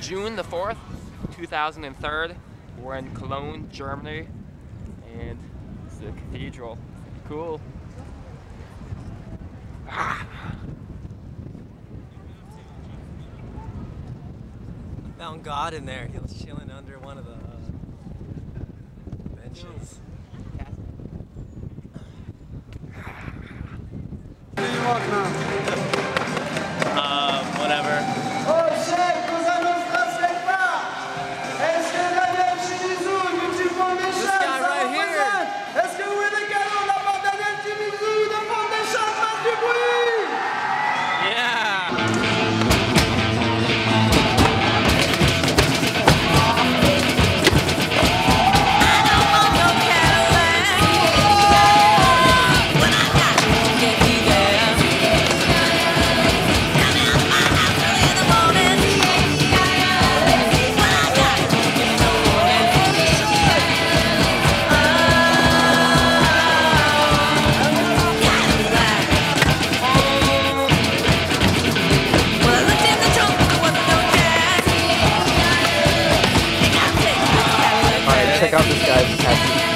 June, the 4th, 2003. We're in Cologne, Germany, and it's the cathedral. Cool. Found God in there. He was chilling under one of the uh, benches. Out this guy's tattoo.